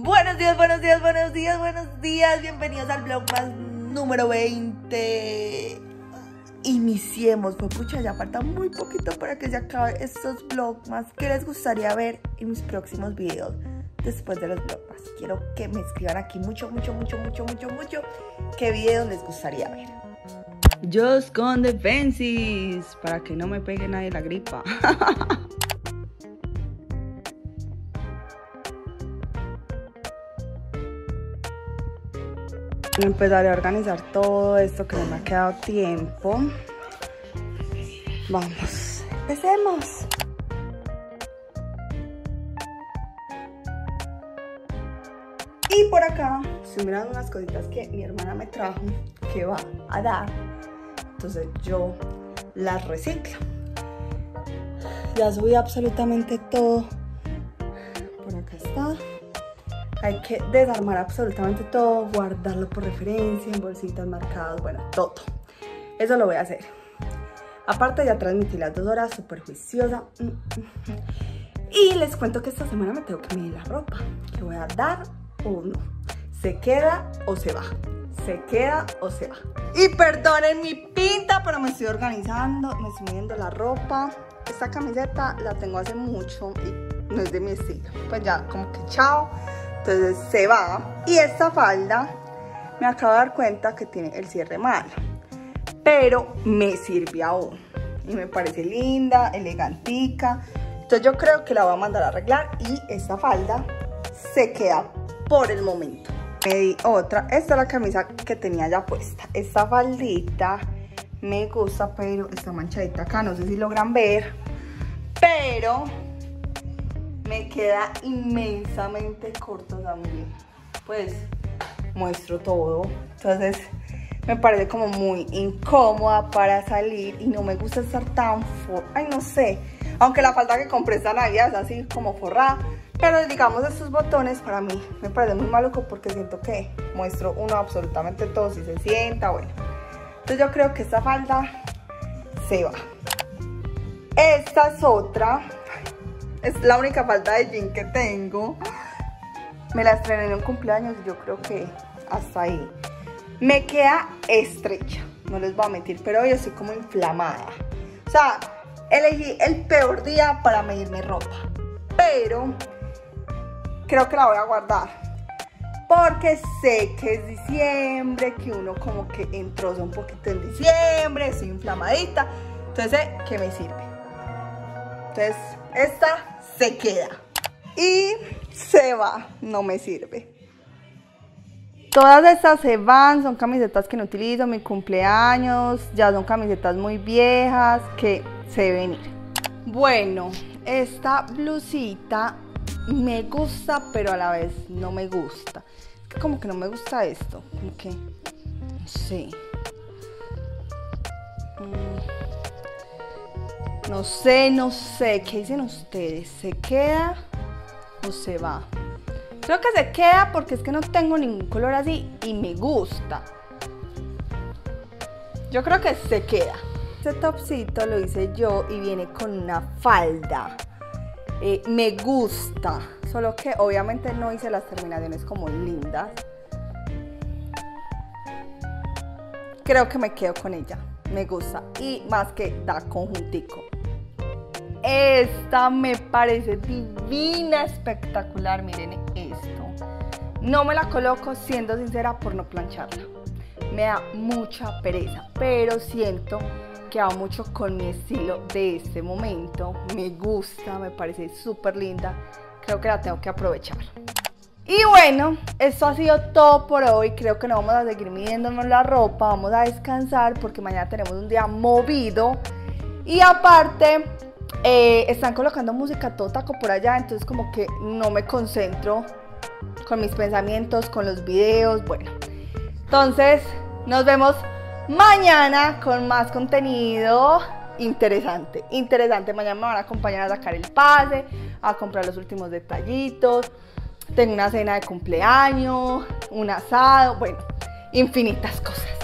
Buenos días, buenos días, buenos días, buenos días. Bienvenidos al blog más número 20. Iniciemos, pues pucha, ya falta muy poquito para que se acabe estos vlogmas. ¿Qué les gustaría ver en mis próximos videos después de los vlogmas? Quiero que me escriban aquí mucho, mucho, mucho, mucho, mucho, mucho qué videos les gustaría ver. Just con defenses para que no me pegue nadie la gripa. Empezaré a organizar todo esto que no me ha quedado tiempo. Vamos, empecemos. Y por acá estoy mirando unas cositas que mi hermana me trajo que va a dar. Entonces yo las reciclo. Ya subí absolutamente todo. Hay que desarmar absolutamente todo, guardarlo por referencia, en bolsitas marcadas, bueno, todo. Eso lo voy a hacer. Aparte ya transmití las dos horas, súper juiciosa. Y les cuento que esta semana me tengo que medir la ropa. Que voy a dar o no. Se queda o se va. Se queda o se va. Y perdonen mi pinta, pero me estoy organizando. Me estoy midiendo la ropa. Esta camiseta la tengo hace mucho y no es de mi estilo. Pues ya, como que chao. Entonces se va. Y esta falda me acabo de dar cuenta que tiene el cierre malo. Pero me sirve aún. Y me parece linda, elegantica. Entonces yo creo que la voy a mandar a arreglar. Y esta falda se queda por el momento. Me di otra. Esta es la camisa que tenía ya puesta. Esta faldita me gusta, pero está manchadita acá. No sé si logran ver. Pero me queda inmensamente corto también. Pues muestro todo. Entonces me parece como muy incómoda para salir y no me gusta estar tan for... Ay, no sé. Aunque la falda que compré esta Navidad es así como forrada. Pero digamos estos botones para mí me parece muy maluco porque siento que muestro uno absolutamente todo si se sienta, bueno. Entonces yo creo que esta falda se va. Esta es otra es la única falta de jean que tengo. Me la estrené en un cumpleaños y yo creo que hasta ahí. Me queda estrecha, no les voy a mentir, pero hoy estoy como inflamada. O sea, elegí el peor día para medirme ropa. Pero creo que la voy a guardar. Porque sé que es diciembre, que uno como que entroza un poquito en diciembre, estoy inflamadita. Entonces, ¿qué me sirve? Entonces, esta se queda. Y se va, no me sirve. Todas estas se van, son camisetas que no utilizo, mi cumpleaños, ya son camisetas muy viejas que se deben ir. Bueno, esta blusita me gusta, pero a la vez no me gusta. Es que como que no me gusta esto, como que. Mm. No sé, no sé. ¿Qué dicen ustedes? ¿Se queda o se va? Creo que se queda porque es que no tengo ningún color así y me gusta. Yo creo que se queda. Este topcito lo hice yo y viene con una falda. Eh, me gusta. Solo que obviamente no hice las terminaciones como lindas. Creo que me quedo con ella me gusta y más que da conjuntico. Esta me parece divina, espectacular, miren esto. No me la coloco, siendo sincera, por no plancharla. Me da mucha pereza, pero siento que va mucho con mi estilo de este momento. Me gusta, me parece súper linda. Creo que la tengo que aprovechar. Y bueno, esto ha sido todo por hoy. Creo que no vamos a seguir midiéndonos la ropa. Vamos a descansar porque mañana tenemos un día movido. Y aparte, eh, están colocando música todo taco por allá. Entonces como que no me concentro con mis pensamientos, con los videos. Bueno, entonces nos vemos mañana con más contenido interesante. Interesante. Mañana me van a acompañar a sacar el pase, a comprar los últimos detallitos tengo una cena de cumpleaños, un asado, bueno, infinitas cosas.